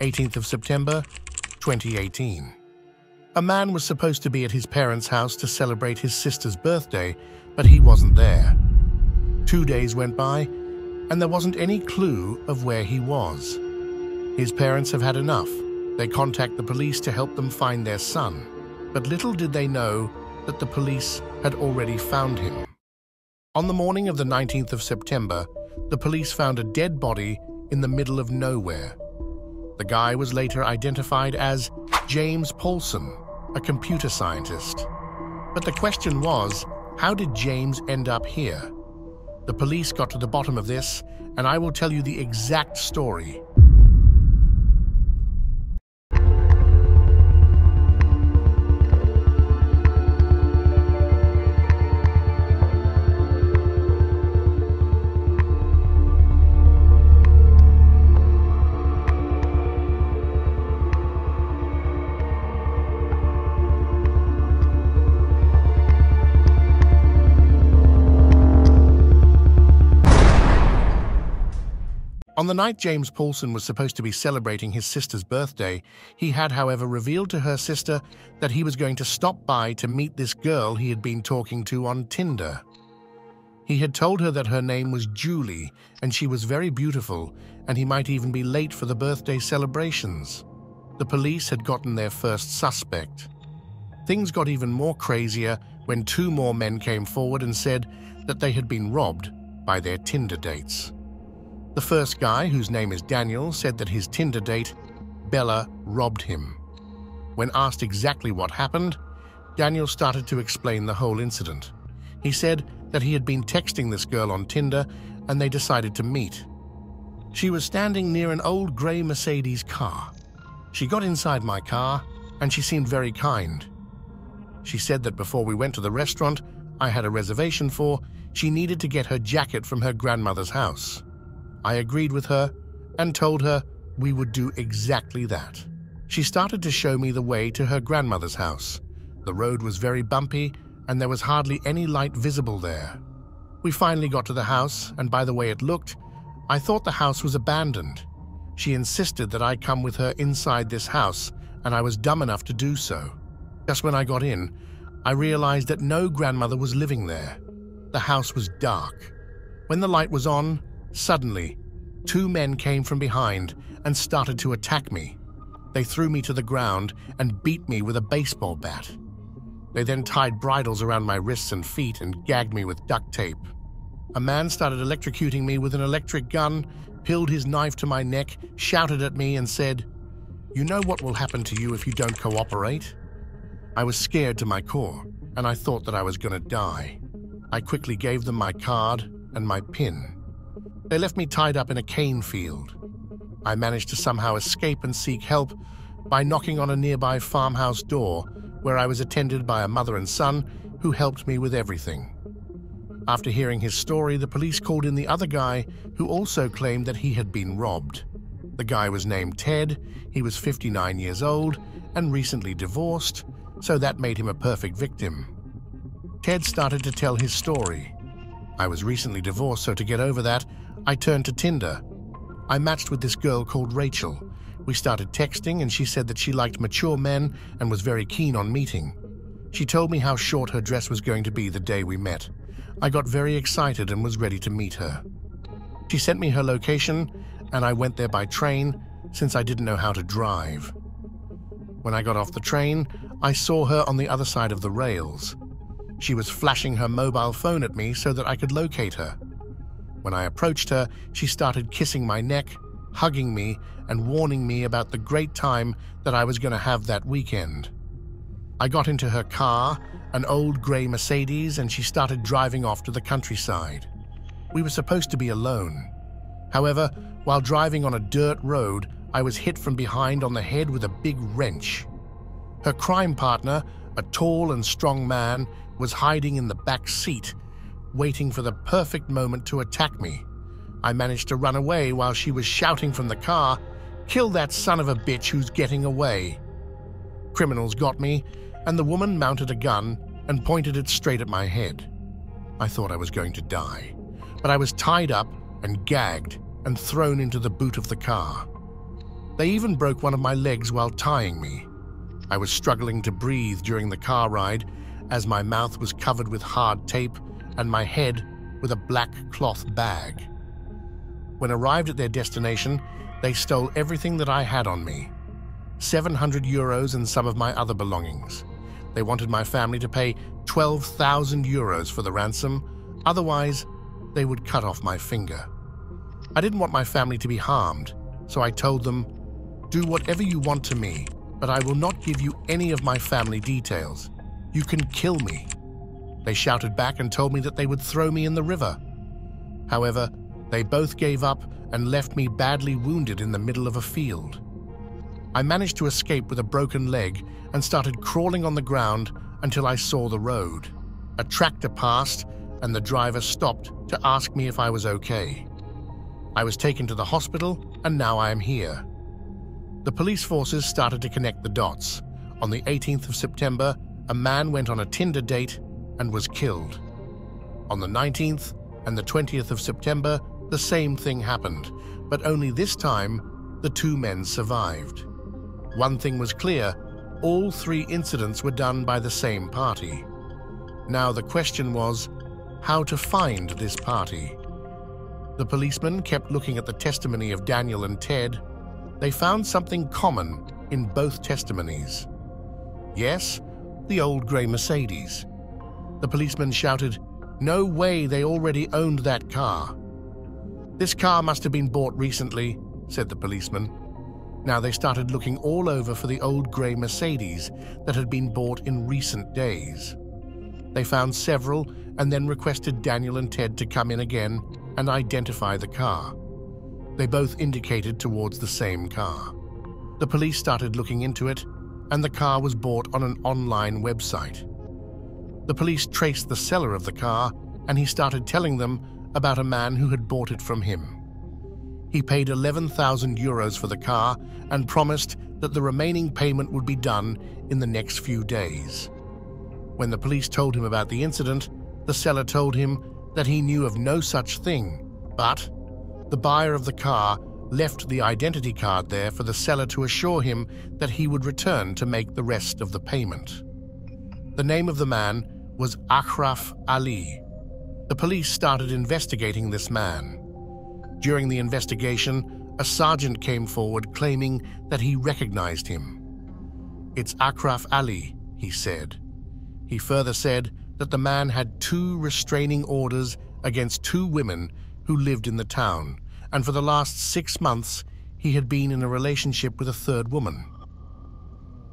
18th of September, 2018. A man was supposed to be at his parents' house to celebrate his sister's birthday, but he wasn't there. Two days went by, and there wasn't any clue of where he was. His parents have had enough. They contact the police to help them find their son, but little did they know that the police had already found him. On the morning of the 19th of September, the police found a dead body in the middle of nowhere. The guy was later identified as James Paulson, a computer scientist. But the question was, how did James end up here? The police got to the bottom of this, and I will tell you the exact story On the night James Paulson was supposed to be celebrating his sister's birthday, he had, however, revealed to her sister that he was going to stop by to meet this girl he had been talking to on Tinder. He had told her that her name was Julie and she was very beautiful, and he might even be late for the birthday celebrations. The police had gotten their first suspect. Things got even more crazier when two more men came forward and said that they had been robbed by their Tinder dates. The first guy, whose name is Daniel, said that his Tinder date, Bella, robbed him. When asked exactly what happened, Daniel started to explain the whole incident. He said that he had been texting this girl on Tinder and they decided to meet. She was standing near an old grey Mercedes car. She got inside my car and she seemed very kind. She said that before we went to the restaurant I had a reservation for, she needed to get her jacket from her grandmother's house. I agreed with her and told her we would do exactly that. She started to show me the way to her grandmother's house. The road was very bumpy and there was hardly any light visible there. We finally got to the house, and by the way it looked, I thought the house was abandoned. She insisted that I come with her inside this house, and I was dumb enough to do so. Just when I got in, I realized that no grandmother was living there. The house was dark. When the light was on, Suddenly, two men came from behind and started to attack me. They threw me to the ground and beat me with a baseball bat. They then tied bridles around my wrists and feet and gagged me with duct tape. A man started electrocuting me with an electric gun, pilled his knife to my neck, shouted at me, and said, You know what will happen to you if you don't cooperate? I was scared to my core, and I thought that I was going to die. I quickly gave them my card and my pin. They left me tied up in a cane field. I managed to somehow escape and seek help by knocking on a nearby farmhouse door where I was attended by a mother and son who helped me with everything. After hearing his story, the police called in the other guy who also claimed that he had been robbed. The guy was named Ted, he was 59 years old and recently divorced, so that made him a perfect victim. Ted started to tell his story. I was recently divorced, so to get over that, I turned to Tinder. I matched with this girl called Rachel. We started texting, and she said that she liked mature men and was very keen on meeting. She told me how short her dress was going to be the day we met. I got very excited and was ready to meet her. She sent me her location, and I went there by train since I didn't know how to drive. When I got off the train, I saw her on the other side of the rails. She was flashing her mobile phone at me so that I could locate her. When I approached her, she started kissing my neck, hugging me, and warning me about the great time that I was going to have that weekend. I got into her car, an old grey Mercedes, and she started driving off to the countryside. We were supposed to be alone. However, while driving on a dirt road, I was hit from behind on the head with a big wrench. Her crime partner, a tall and strong man, was hiding in the back seat waiting for the perfect moment to attack me. I managed to run away while she was shouting from the car, Kill that son of a bitch who's getting away. Criminals got me, and the woman mounted a gun and pointed it straight at my head. I thought I was going to die, but I was tied up and gagged and thrown into the boot of the car. They even broke one of my legs while tying me. I was struggling to breathe during the car ride as my mouth was covered with hard tape and my head with a black cloth bag. When arrived at their destination, they stole everything that I had on me 700 euros and some of my other belongings. They wanted my family to pay 12,000 euros for the ransom, otherwise, they would cut off my finger. I didn't want my family to be harmed, so I told them, Do whatever you want to me, but I will not give you any of my family details. You can kill me. They shouted back and told me that they would throw me in the river. However, they both gave up and left me badly wounded in the middle of a field. I managed to escape with a broken leg and started crawling on the ground until I saw the road. A tractor passed and the driver stopped to ask me if I was okay. I was taken to the hospital and now I am here. The police forces started to connect the dots. On the 18th of September, a man went on a Tinder date and was killed. On the 19th and the 20th of September, the same thing happened, but only this time, the two men survived. One thing was clear all three incidents were done by the same party. Now the question was how to find this party. The policemen kept looking at the testimony of Daniel and Ted. They found something common in both testimonies. Yes, the old grey Mercedes. The policeman shouted, No way they already owned that car. This car must have been bought recently, said the policeman. Now they started looking all over for the old grey Mercedes that had been bought in recent days. They found several and then requested Daniel and Ted to come in again and identify the car. They both indicated towards the same car. The police started looking into it, and the car was bought on an online website. The police traced the seller of the car, and he started telling them about a man who had bought it from him. He paid 11,000 euros for the car and promised that the remaining payment would be done in the next few days. When the police told him about the incident, the seller told him that he knew of no such thing, but the buyer of the car left the identity card there for the seller to assure him that he would return to make the rest of the payment. The name of the man was Akhraf Ali. The police started investigating this man. During the investigation, a sergeant came forward claiming that he recognized him. It's Akhraf Ali, he said. He further said that the man had two restraining orders against two women who lived in the town, and for the last six months he had been in a relationship with a third woman.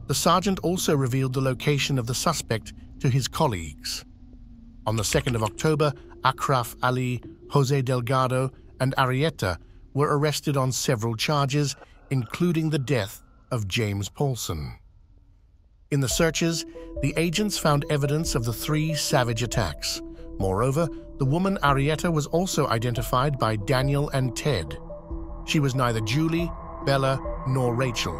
The sergeant also revealed the location of the suspect to his colleagues. On the 2nd of October, Akraf Ali, Jose Delgado, and Arietta were arrested on several charges, including the death of James Paulson. In the searches, the agents found evidence of the three savage attacks. Moreover, the woman Arietta was also identified by Daniel and Ted. She was neither Julie, Bella, nor Rachel,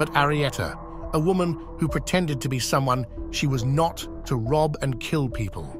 but Arietta, a woman who pretended to be someone she was not to rob and kill people.